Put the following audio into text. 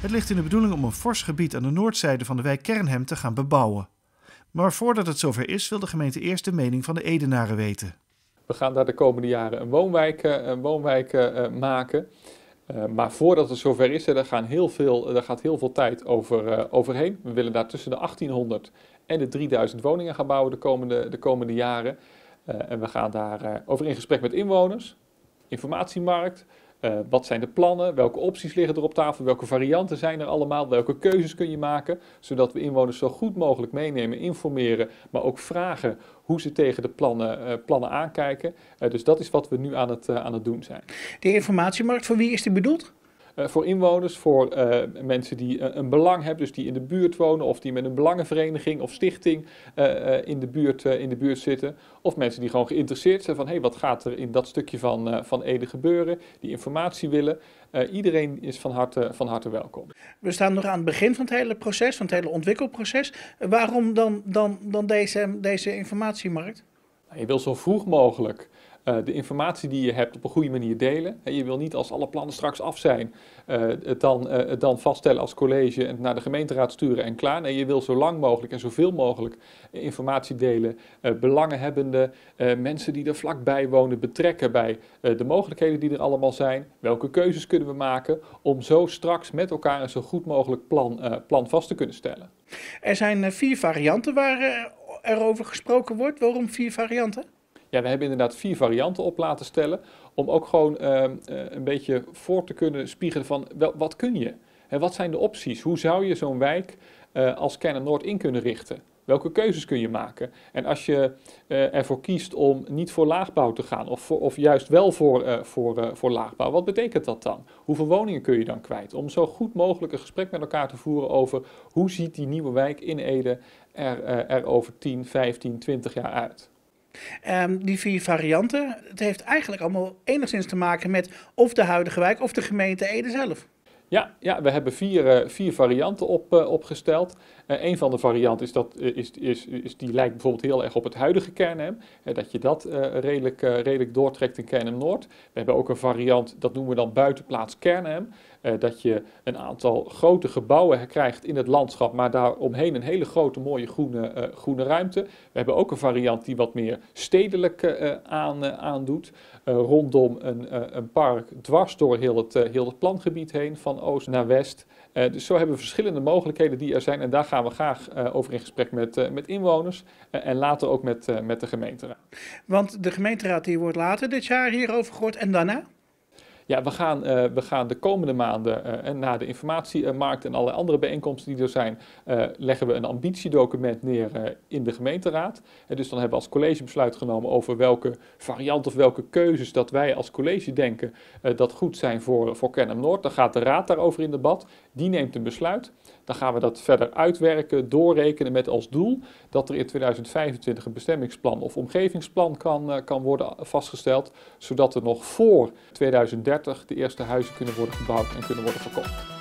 Het ligt in de bedoeling om een fors gebied aan de noordzijde van de wijk Kernhem te gaan bebouwen. Maar voordat het zover is, wil de gemeente eerst de mening van de Edenaren weten. We gaan daar de komende jaren een woonwijk, eh, een woonwijk uh, maken. Uh, maar voordat het zover is, daar, gaan heel veel, gaat heel veel tijd over, overheen. We willen daar tussen de 1800 en de 3000 woningen gaan bouwen de komende, de komende jaren. en we gaan daar over in gesprek met inwoners, informatiemarkt, uh, wat zijn de plannen? Welke opties liggen er op tafel? Welke varianten zijn er allemaal? Welke keuzes kun je maken? Zodat we inwoners zo goed mogelijk meenemen, informeren, maar ook vragen hoe ze tegen de plannen, uh, plannen aankijken. Uh, dus dat is wat we nu aan het, aan het doen zijn. De informatiemarkt, voor wie is die bedoeld? Uh, voor inwoners, voor uh, mensen die uh, een belang hebben, dus die in de buurt wonen of die met een belangenvereniging of stichting in, de buurt, in de buurt zitten. Of mensen die gewoon geïnteresseerd zijn van hé, hey, wat gaat er in dat stukje van, van Ede gebeuren, die informatie willen. iedereen is van harte, van harte welkom. We staan nog aan het begin van het hele proces, van het hele ontwikkelproces. waarom dan, dan, dan deze, deze informatiemarkt? Nou, je wil zo vroeg mogelijk uh, de informatie die je hebt op een goede manier delen. En je wil niet als alle plannen straks af zijn, uh, het, dan, het dan vaststellen als college en naar de gemeenteraad sturen en klaar. Nee, je wil zo lang mogelijk en zoveel mogelijk informatie delen. belanghebbenden, mensen die er vlakbij wonen, betrekken bij de mogelijkheden die er allemaal zijn. Welke keuzes kunnen we maken om zo straks met elkaar een zo goed mogelijk plan, plan vast te kunnen stellen. Er zijn vier varianten waar er over gesproken wordt. Waarom vier varianten? Ja, we hebben inderdaad vier varianten op laten stellen. Om ook gewoon uh, een beetje voor te kunnen spiegelen van wat kun je? En wat zijn de opties? Hoe zou je zo'n wijk uh, als Kennen Noord in kunnen richten? Welke keuzes kun je maken? En als je uh, ervoor kiest om niet voor laagbouw te gaan, of, of juist wel voor, voor, voor laagbouw, wat betekent dat dan? Hoeveel woningen kun je dan kwijt? Om zo goed mogelijk een gesprek met elkaar te voeren over hoe ziet die nieuwe wijk in Ede er, er over 10, 15, 20 jaar uit? Um, die vier varianten, het heeft eigenlijk allemaal enigszins te maken met of de huidige wijk of de gemeente Ede zelf. Ja, ja we hebben vier, uh, vier varianten op, uh, opgesteld. Uh, een van de varianten is, dat, is, is, is, die lijkt bijvoorbeeld heel erg op het huidige Kernhem. dat je dat redelijk, redelijk doortrekt in Kernhem Noord. We hebben ook een variant, dat noemen we dan buitenplaats Kernhem. Dat je een aantal grote gebouwen krijgt in het landschap, maar daaromheen een hele grote mooie groene, groene ruimte. We hebben ook een variant die wat meer stedelijk aan, aandoet. rondom een, een park dwars door heel het, heel het plangebied heen, van oost naar west. Dus zo hebben we verschillende mogelijkheden die er zijn. En daar gaan we graag over in gesprek met, met inwoners. en later ook met, met de gemeenteraad. Want de gemeenteraad die wordt later dit jaar hierover gehoord. En daarna? Ja, we gaan, uh, we gaan de komende maanden en na de informatiemarkt en alle andere bijeenkomsten die er zijn, uh, leggen we een ambitiedocument neer in de gemeenteraad. En dus dan hebben we als college besluit genomen over welke variant of welke keuzes dat wij als college denken dat goed zijn voor, voor Kennem Noord. Dan gaat de raad daarover in debat. Die neemt een besluit. Dan gaan we dat verder uitwerken, doorrekenen met als doel dat er in 2025 een bestemmingsplan of omgevingsplan kan, kan worden vastgesteld, zodat er nog voor 2030 de eerste huizen kunnen worden gebouwd en kunnen worden verkocht.